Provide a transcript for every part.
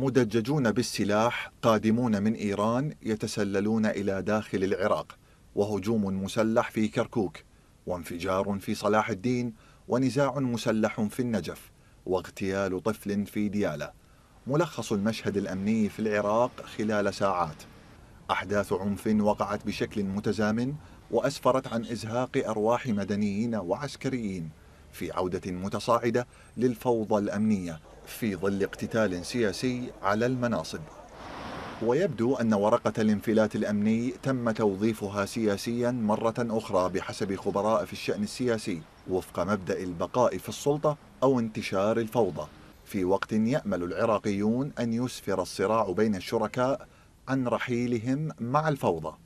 مدججون بالسلاح قادمون من إيران يتسللون إلى داخل العراق وهجوم مسلح في كركوك وانفجار في صلاح الدين ونزاع مسلح في النجف واغتيال طفل في ديالى ملخص المشهد الأمني في العراق خلال ساعات. أحداث عنف وقعت بشكل متزامن وأسفرت عن إزهاق أرواح مدنيين وعسكريين. في عودة متصاعدة للفوضى الأمنية في ظل اقتتال سياسي على المناصب. ويبدو أن ورقة الانفلات الأمني تم توظيفها سياسيا مرة أخرى بحسب خبراء في الشأن السياسي وفق مبدأ البقاء في السلطة أو انتشار الفوضى. في وقت يأمل العراقيون أن يسفر الصراع بين الشركاء عن رحيلهم مع الفوضى.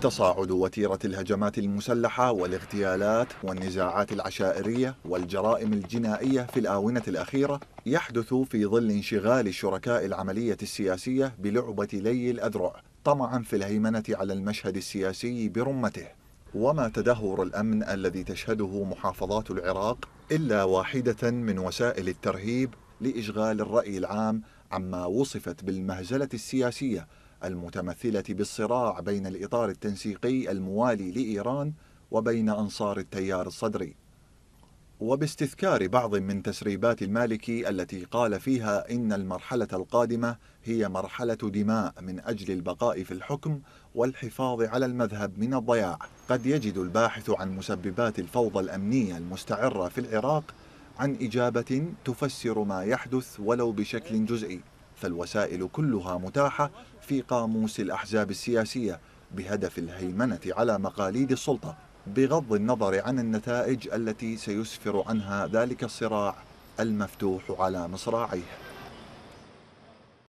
تصاعد وتيرة الهجمات المسلحة والاغتيالات والنزاعات العشائرية والجرائم الجنائية في الآونة الأخيرة يحدث في ظل انشغال شركاء العملية السياسية بلعبة لي الأذرع طمعا في الهيمنة على المشهد السياسي برمته. وما تدهور الأمن الذي تشهده محافظات العراق إلا واحدة من وسائل الترهيب لإشغال الرأي العام عما وصفت بالمهزلة السياسية المتمثلة بالصراع بين الإطار التنسيقي الموالي لإيران وبين أنصار التيار الصدري. وباستذكار بعض من تسريبات المالكي التي قال فيها إن المرحلة القادمة هي مرحلة دماء من أجل البقاء في الحكم والحفاظ على المذهب من الضياع. قد يجد الباحث عن مسببات الفوضى الأمنية المستعرة في العراق عن إجابة تفسر ما يحدث ولو بشكل جزئي. فالوسائل كلها متاحة في قاموس الأحزاب السياسية بهدف الهيمنة على مقاليد السلطة بغض النظر عن النتائج التي سيسفر عنها ذلك الصراع المفتوح على مصراعيه.